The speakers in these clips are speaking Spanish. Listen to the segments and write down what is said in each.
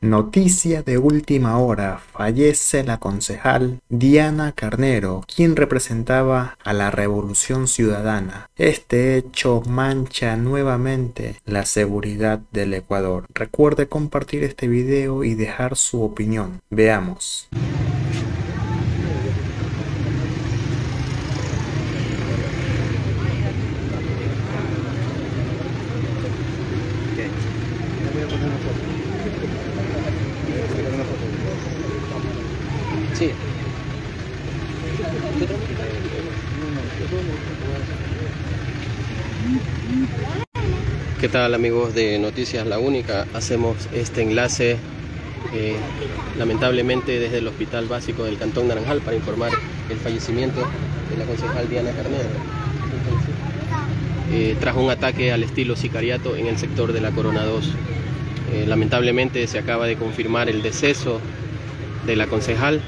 Noticia de última hora, fallece la concejal Diana Carnero, quien representaba a la Revolución Ciudadana. Este hecho mancha nuevamente la seguridad del Ecuador. Recuerde compartir este video y dejar su opinión. Veamos. ¿Qué tal amigos de Noticias La Única? Hacemos este enlace eh, lamentablemente desde el Hospital Básico del Cantón Naranjal para informar el fallecimiento de la concejal Diana Carnero eh, tras un ataque al estilo sicariato en el sector de la Corona 2. Eh, lamentablemente se acaba de confirmar el deceso de la concejal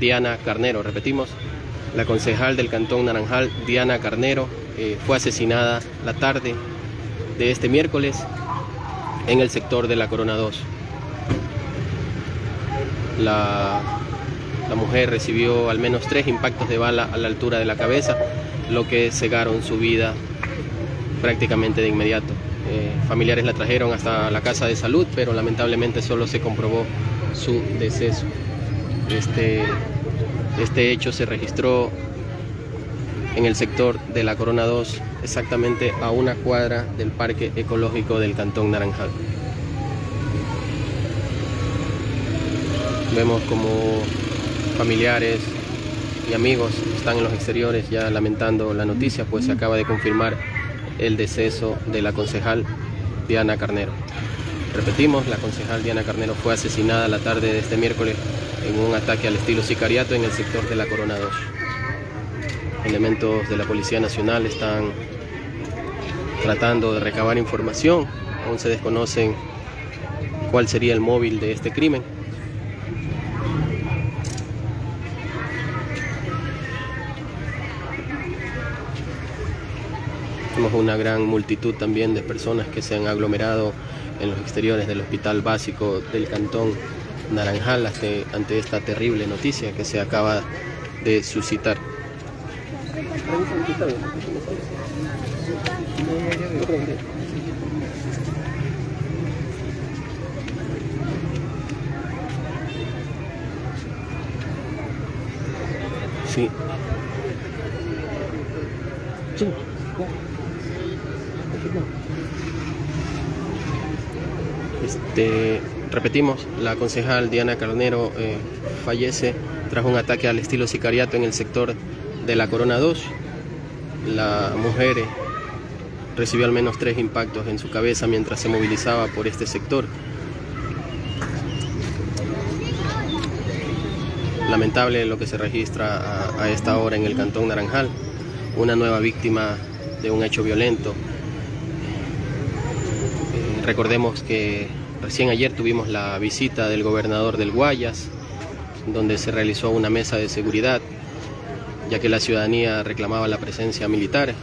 Diana Carnero. Repetimos, la concejal del Cantón Naranjal, Diana Carnero, eh, fue asesinada la tarde de este miércoles en el sector de la Corona 2. La, mujer recibió al menos tres impactos de bala a la altura de la cabeza, lo que cegaron su vida prácticamente de inmediato. Eh, familiares la trajeron hasta la casa de salud, pero lamentablemente solo se comprobó su deceso. Este, este hecho se registró en el sector de la Corona 2, exactamente a una cuadra del Parque Ecológico del Cantón Naranjal. Vemos como familiares y amigos están en los exteriores ya lamentando la noticia, pues se acaba de confirmar el deceso de la concejal Diana Carnero. Repetimos, la concejal Diana Carnero fue asesinada la tarde de este miércoles en un ataque al estilo sicariato en el sector de la Corona 2. Elementos de la Policía Nacional están tratando de recabar información, aún se desconocen cuál sería el móvil de este crimen. Tenemos una gran multitud también de personas que se han aglomerado en los exteriores del hospital básico del cantón Naranjal ante, esta terrible noticia que se acaba de suscitar. Sí. Sí. Este, repetimos, la concejal Diana Carnero eh, fallece tras un ataque al estilo sicariato en el sector de la Corona 2. La mujer eh, recibió al menos tres impactos en su cabeza mientras se movilizaba por este sector. Lamentable lo que se registra a esta hora en el Cantón Naranjal, una nueva víctima de un hecho violento Recordemos que recién ayer tuvimos la visita del gobernador del Guayas, donde se realizó una mesa de seguridad, ya que la ciudadanía reclamaba la presencia militar,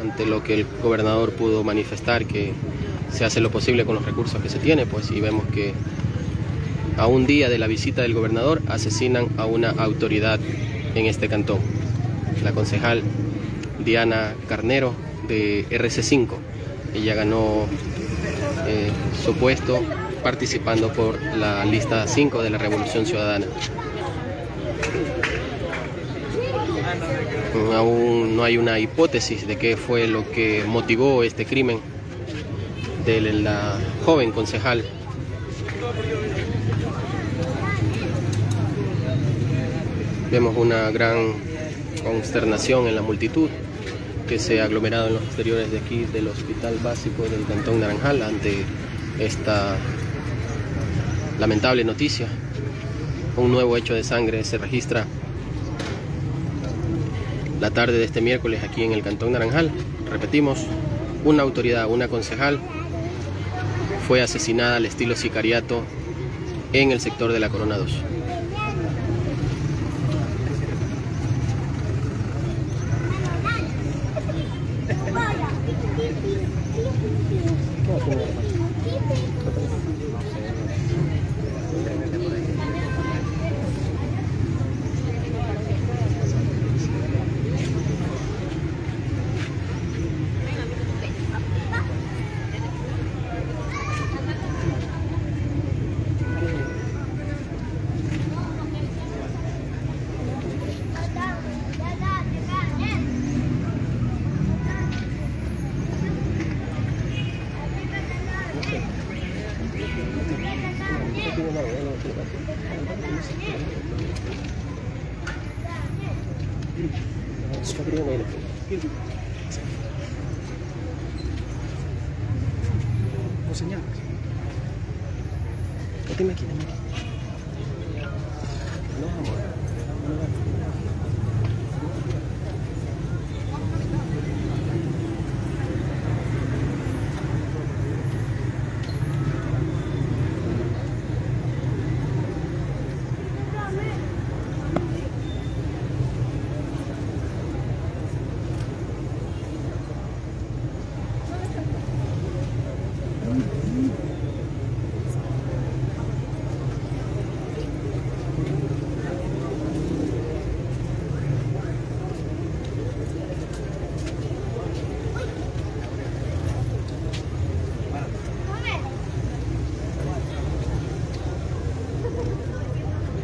ante lo que el gobernador pudo manifestar que se hace lo posible con los recursos que se tiene, pues y vemos que a un día de la visita del gobernador asesinan a una autoridad en este cantón, la concejal Diana Carnero de RC5. Ella ganó eh, su puesto participando por la lista 5 de la Revolución Ciudadana. Aún no hay una hipótesis de qué fue lo que motivó este crimen de la joven concejal. Vemos una gran consternación en la multitud que se ha aglomerado en los exteriores de aquí del Hospital Básico del Cantón Naranjal ante esta lamentable noticia. Un nuevo hecho de sangre se registra la tarde de este miércoles aquí en el Cantón Naranjal. Repetimos, una autoridad, una concejal, fue asesinada al estilo sicariato en el sector de la Corona 2. No señales. Dime aquí, dime aquí. No, amor.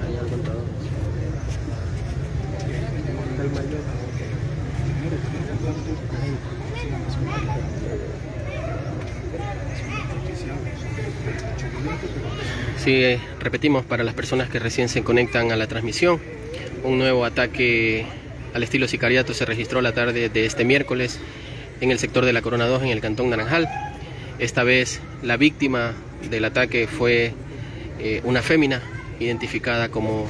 Ahí al contador. Está el mayor. Eh, repetimos para las personas que recién se conectan a la transmisión, un nuevo ataque al estilo sicariato se registró la tarde de este miércoles en el sector de la Corona 2 en el Cantón Naranjal. Esta vez la víctima del ataque fue eh, una fémina identificada como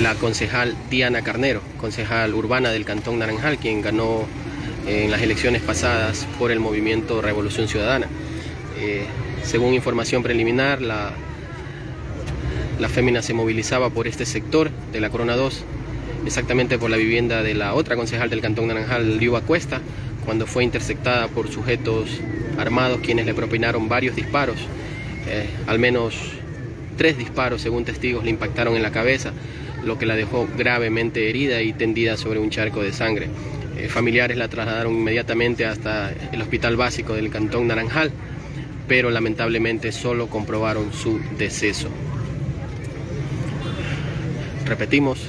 la concejal Diana Carnero, concejal urbana del Cantón Naranjal, quien ganó eh, en las elecciones pasadas por el movimiento Revolución Ciudadana. Según información preliminar, la, la fémina se movilizaba por este sector de la Corona 2, exactamente por la vivienda de la otra concejal del Cantón Naranjal, Liuba Cuesta, cuando fue interceptada por sujetos armados quienes le propinaron varios disparos, eh, al menos tres disparos según testigos le impactaron en la cabeza, lo que la dejó gravemente herida y tendida sobre un charco de sangre. Eh, familiares la trasladaron inmediatamente hasta el hospital básico del Cantón Naranjal, pero lamentablemente solo comprobaron su deceso. Repetimos,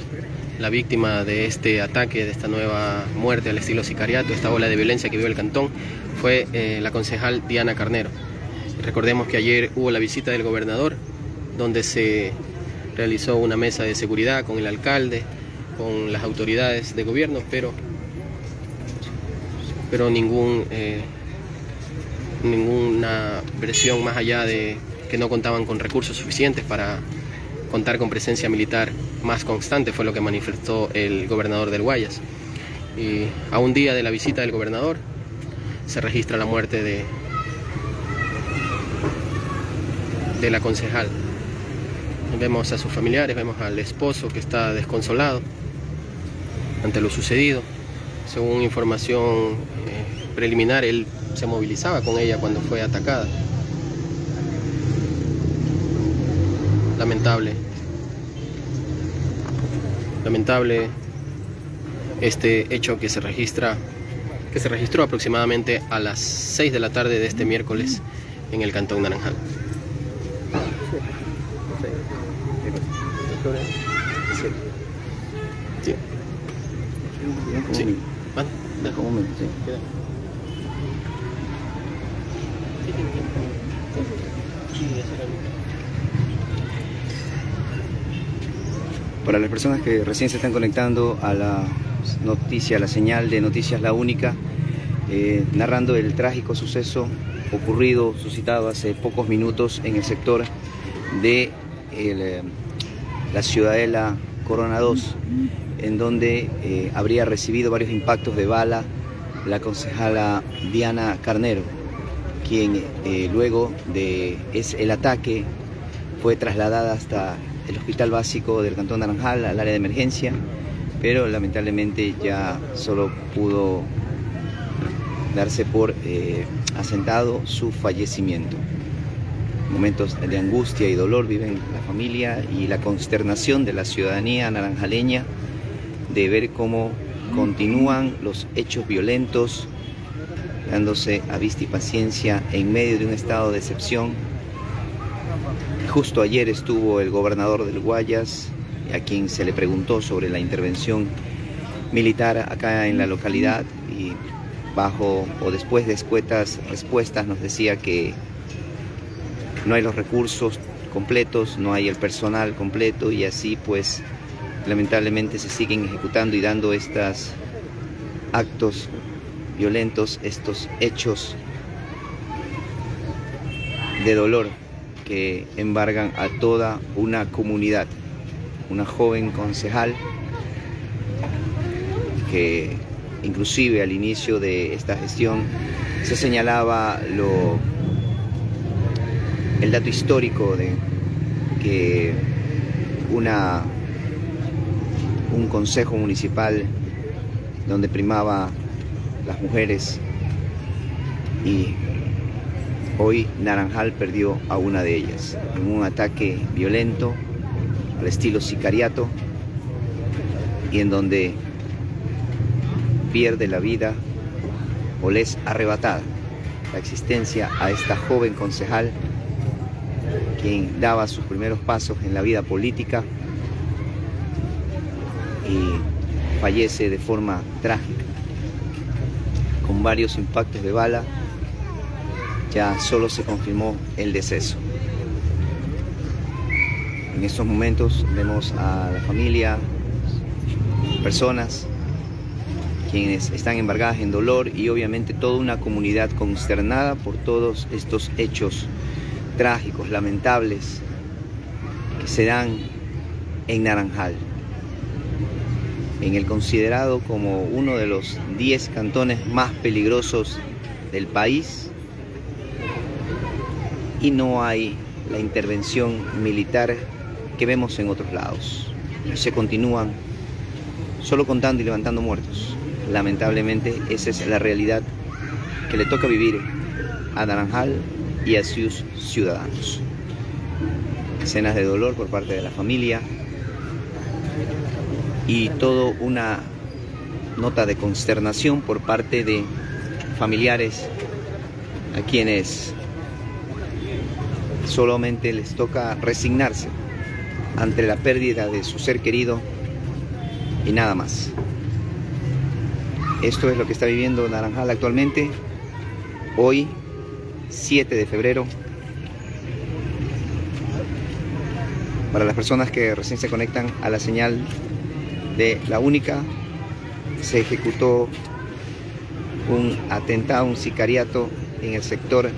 la víctima de este ataque, de esta nueva muerte al estilo sicariato, esta ola de violencia que vive el cantón, fue eh, la concejal Diana Carnero. Recordemos que ayer hubo la visita del gobernador, donde se realizó una mesa de seguridad con el alcalde, con las autoridades de gobierno, pero, pero ningún, eh, ninguna versión más allá de que no contaban con recursos suficientes para contar con presencia militar más constante, fue lo que manifestó el gobernador del Guayas. Y a un día de la visita del gobernador se registra la muerte de, de la concejal. Vemos a sus familiares, vemos al esposo que está desconsolado ante lo sucedido. Según información eh, preliminar, él se movilizaba con ella cuando fue atacada. Lamentable. Lamentable este hecho que se registra que se registró aproximadamente a las 6 de la tarde de este miércoles en el Cantón Naranjal. Sí. Sí. Bueno, Deja un momento, sí. Para las personas que recién se están conectando a la noticia, a la señal de Noticias La Única, eh, narrando el trágico suceso ocurrido, suscitado hace pocos minutos en el sector de eh, la ciudadela Corona 2, en donde eh, habría recibido varios impactos de bala la concejala Diana Carnero, quien luego de es, el ataque fue trasladada hasta el hospital básico del Cantón Naranjal, al área de emergencia, pero lamentablemente ya solo pudo darse por eh, asentado su fallecimiento. Momentos de angustia y dolor viven la familia y la consternación de la ciudadanía naranjaleña de ver cómo continúan los hechos violentos, dándose a vista y paciencia en medio de un estado de excepción. Justo ayer estuvo el gobernador del Guayas, a quien se le preguntó sobre la intervención militar acá en la localidad y bajo o después de escuetas respuestas nos decía que no hay los recursos completos, no hay el personal completo y así pues lamentablemente se siguen ejecutando y dando estos actos violentos, estos hechos de dolor que embargan a toda una comunidad. Una joven concejal que inclusive al inicio de esta gestión se señalaba lo, el dato histórico de que una, un consejo municipal donde primaba las mujeres y hoy Naranjal perdió a una de ellas en un ataque violento al estilo sicariato y en donde pierde la vida o les arrebatada la existencia a esta joven concejal quien daba sus primeros pasos en la vida política y fallece de forma trágica, con varios impactos de bala, ya solo se confirmó el deceso. En estos momentos vemos a la familia, personas quienes están embargadas en dolor y obviamente toda una comunidad consternada por todos estos hechos trágicos, lamentables, que se dan en Naranjal, en el considerado como uno de los 10 cantones más peligrosos del país, y no hay la intervención militar que vemos en otros lados. Se continúan solo contando y levantando muertos. Lamentablemente esa es la realidad que le toca vivir a Naranjal y a sus ciudadanos. Escenas de dolor por parte de la familia y todo una nota de consternación por parte de familiares a quienes solamente les toca resignarse ante la pérdida de su ser querido y nada más. Esto es lo que está viviendo Naranjal actualmente. Hoy 7 de febrero. Para las personas que recién se conectan a la señal de la única, se ejecutó un atentado, un sicariato en el sector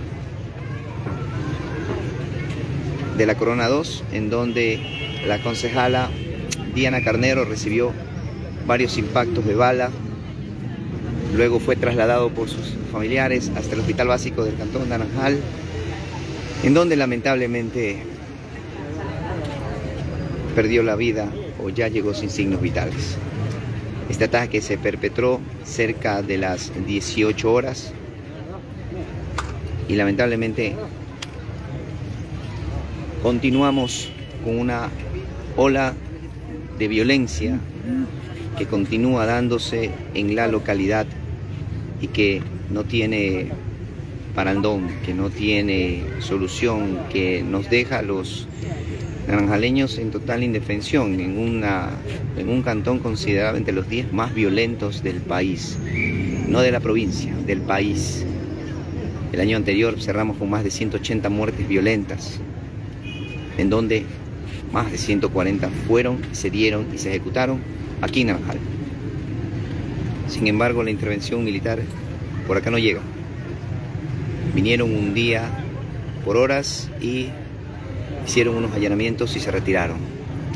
de la Corona 2, en donde la concejala Diana Carnero recibió varios impactos de bala, Luego fue trasladado por sus familiares hasta el Hospital Básico del Cantón Naranjal, en donde lamentablemente perdió la vida o ya llegó sin signos vitales. Este ataque se perpetró cerca de las 18 horas y lamentablemente continuamos con una ola de violencia que continúa dándose en la localidad y que no tiene parandón, que no tiene solución, que nos deja a los naranjaleños en total indefensión, en, en un cantón considerado entre los 10 más violentos del país, no de la provincia, del país. El año anterior cerramos con más de 180 muertes violentas, en donde más de 140 fueron, se dieron y se ejecutaron aquí en Naranjal. Sin embargo, la intervención militar por acá no llega. Vinieron un día por horas y hicieron unos allanamientos y se retiraron.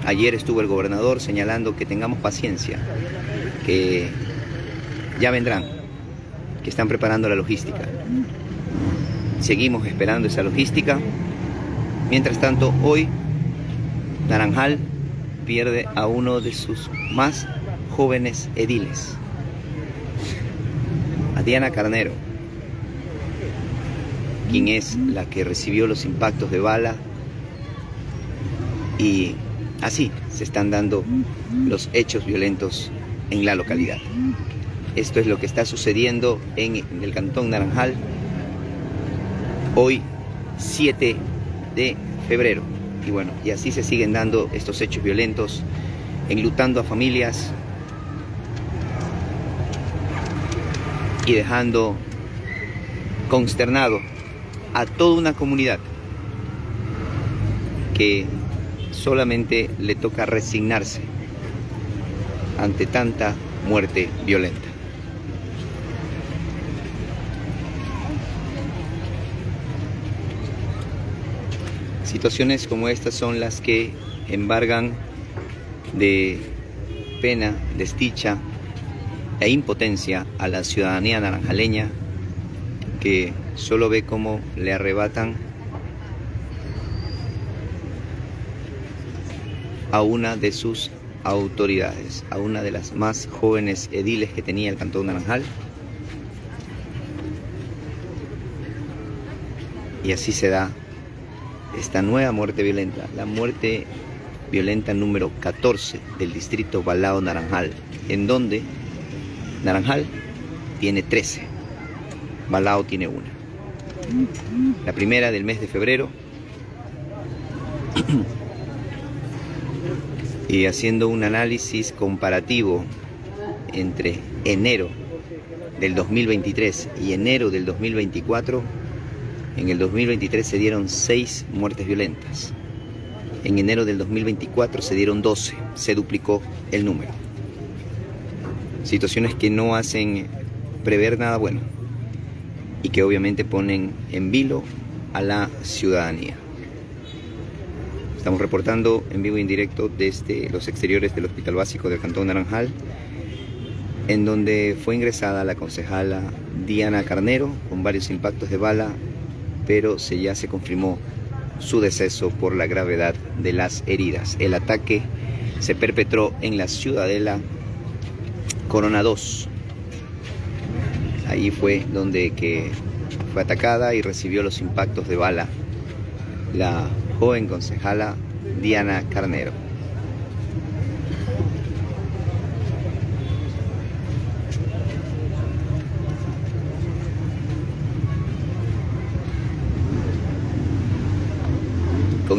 Ayer estuvo el gobernador señalando que tengamos paciencia, que ya vendrán, que están preparando la logística. Seguimos esperando esa logística. Mientras tanto, hoy Naranjal pierde a uno de sus más jóvenes ediles. Diana Carnero, quien es la que recibió los impactos de bala y así se están dando los hechos violentos en la localidad. Esto es lo que está sucediendo en el Cantón Naranjal hoy 7 de febrero. Y bueno, y así se siguen dando estos hechos violentos, enlutando a familias, y dejando consternado a toda una comunidad. que solamente le toca resignarse ante tanta muerte violenta. Situaciones como estas son las que embargan de pena, desdicha e impotencia a la ciudadanía naranjaleña que solo ve cómo le arrebatan a una de sus autoridades, a una de las más jóvenes ediles que tenía el Cantón Naranjal. Y así se da esta nueva muerte violenta, la muerte violenta número 14 del distrito Balao Naranjal, en donde Naranjal tiene 13, Balao tiene una. La primera del mes de febrero y haciendo un análisis comparativo entre enero del 2023 y enero del 2024, en el 2023 se dieron 6 muertes violentas. En enero del 2024 se dieron 12, se duplicó el número. Situaciones que no hacen prever nada bueno y que obviamente ponen en vilo a la ciudadanía. Estamos reportando en vivo y en directo desde los exteriores del Hospital Básico del Cantón Naranjal, en donde fue ingresada la concejala Diana Carnero con varios impactos de bala, pero se ya se confirmó su deceso por la gravedad de las heridas. El ataque se perpetró en la ciudadela Corona 2. Ahí fue donde que fue atacada y recibió los impactos de bala la joven concejala Diana Carnero.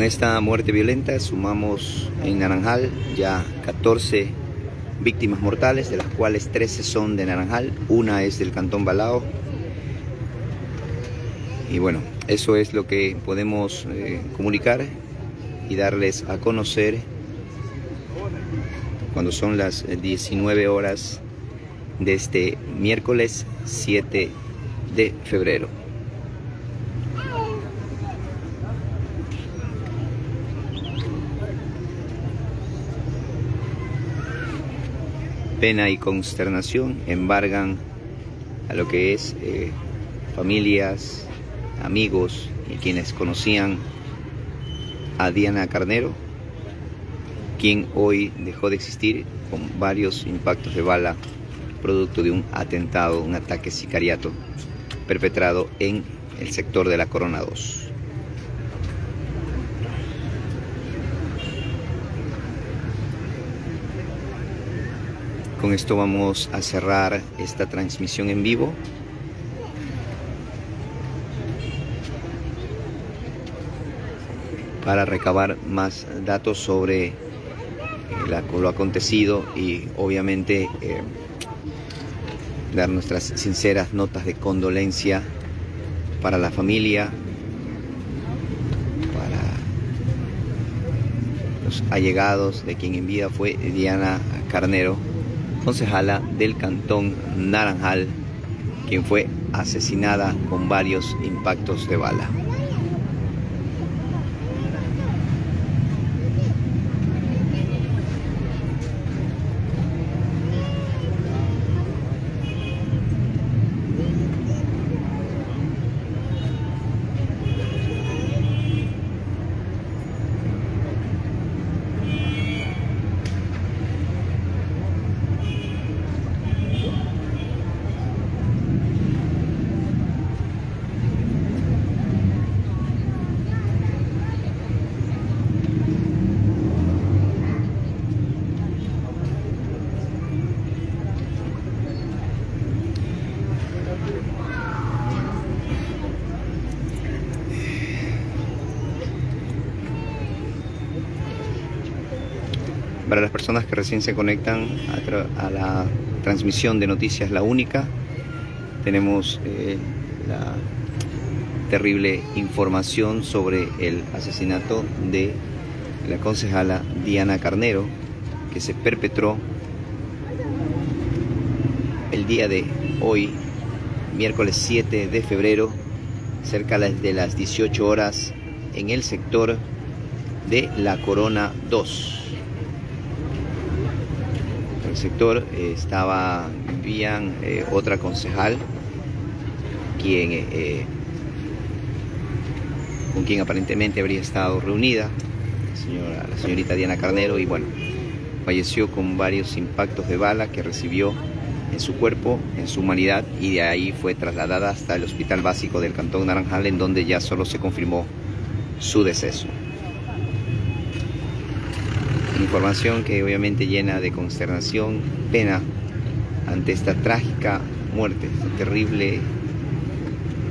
Esta muerte violenta sumamos en Naranjal ya 14 víctimas mortales, de las cuales 13 son de Naranjal, una es del Cantón Balao. Y bueno, eso es lo que podemos eh, comunicar y darles a conocer cuando son las 19 horas de este miércoles 7 de febrero. Pena y consternación embargan a lo que es eh, familias, amigos y quienes conocían a Diana Carnero, quien hoy dejó de existir con varios impactos de bala producto de un atentado, un ataque sicariato perpetrado en el sector de la Corona 2. Con esto vamos a cerrar esta transmisión en vivo. para recabar más datos sobre eh, lo acontecido y obviamente eh, dar nuestras sinceras notas de condolencia para la familia, para los allegados de quien en vida fue Diana Carnero, concejala del cantón Naranjal, quien fue asesinada con varios impactos de bala. Para las personas que recién se conectan a, la transmisión de Noticias La Única, tenemos eh, terrible información sobre el asesinato de la concejala Diana Carnero que se perpetró el día de hoy, miércoles 7 de febrero, cerca de las 18 horas en el sector de la Corona 2. Sector eh, estaba, vivían eh, otra concejal, quien, eh, con quien aparentemente habría estado reunida, la, señora, la señorita Diana Carnero, y bueno, falleció con varios impactos de bala que recibió en su cuerpo, en su humanidad, y de ahí fue trasladada hasta el hospital básico del Cantón Naranjal, en donde ya solo se confirmó su deceso. Información que obviamente llena de consternación, pena ante esta trágica muerte, este terrible,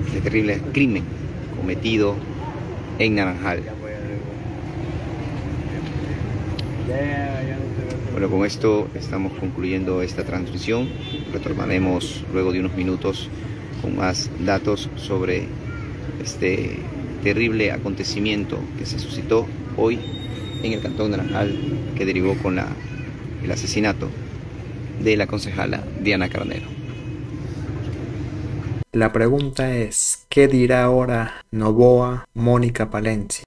este terrible crimen cometido en Naranjal. Bueno, con esto estamos concluyendo esta transmisión. Retornaremos luego de unos minutos con más datos sobre este terrible acontecimiento que se suscitó hoy en el Cantón Naranjal que derivó con la, el asesinato de la concejala Diana Carnero. La pregunta es, ¿qué dirá ahora Novoa Mónica Palencia?